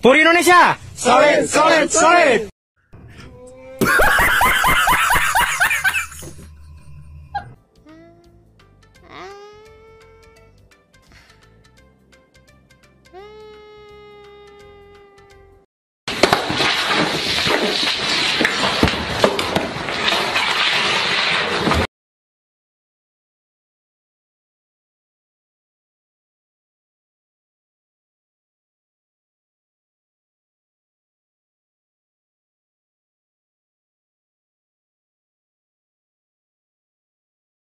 Puri Indonesia, solid, solid, solid.